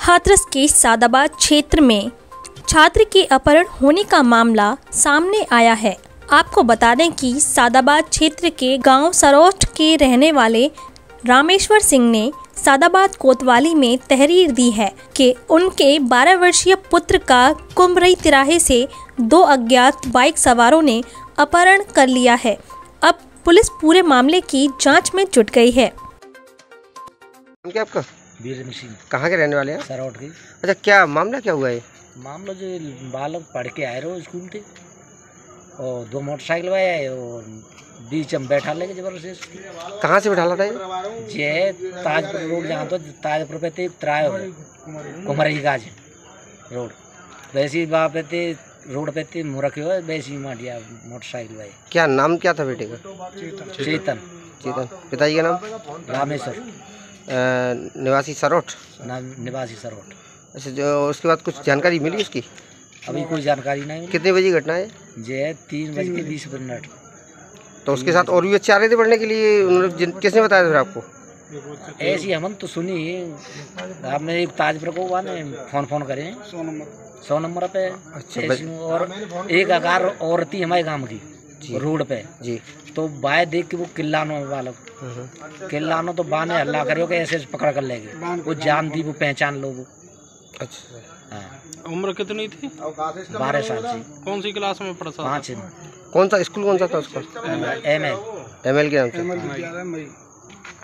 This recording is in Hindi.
हाथरस के सादाबाद क्षेत्र में छात्र के अपहरण होने का मामला सामने आया है। आपको बता दें कि सादाबाद क्षेत्र के गाँव सरोस्ट के रहने वाले रामेश्वर सिंह ने सादाबाद कोतवाली में तहरीर दी है कि उनके 12 वर्षीय पुत्र का कुमरई तिराहे से दो अज्ञात बाइक सवारों ने अपहरण कर लिया है। अब पुलिस पूरे मामले की जाँच में जुट गई है। वीर कहाँ के रहने वाले हैं? सरौट की। अच्छा क्या मामला क्या हुआ है? मामला जो बालक पढ़ के आए रहो स्कूल थे और दो मोटरसाइकिल वाले आए और बीच में बैठा लेके ज़बरदस्ती कहाँ से बैठाला था ये? जे ताजपुर रोड जहाँ तो ताजपुर पे थे त्राय हो कुमरई गाज रोड। वैसे ही वहाँ पे थे रोड पे थे मुरखे हुए वैसे ही माटिया मोटरसाइकिल वाले क्या नाम क्या था बेटे का? चेतन। चेतन। पिताजी का नाम? रामेश्वर। निवासी सरोठ नाम निवासी सरौट। अच्छा जो उसके बाद कुछ जानकारी मिली उसकी? अभी कोई जानकारी नहीं मिली। कितने बजे घटना है? जे तीन बज के बीस मिनट। तो उसके साथ और भी बच्चे आ रहे थे पढ़ने के लिए? उन्होंने किसने बताया था फिर आपको? ऐसी हमन तो सुनी आपने एक ताजपुर को हुआ ने फ़ोन फ़ोन करे सौ नंबर। सौ नंबर पे अच्छा, और एक आकार औरत थी हमारे गाँव की। रोड पे जी। तो बाय देख के वो किल्लानो बालक। हम्म, किल्लानो तो बा ने हल्ला करो कि ऐसे पकड़ कर लेगी। वो जान दी वो पहचान लो वो। अच्छा। हाँ। उम्र कितनी थी? बारह साल जी कौन सी क्लास में पढ़ता था? पाँच कौन सा स्कूल कौन सा था उसका? M L. M L. के नाम से।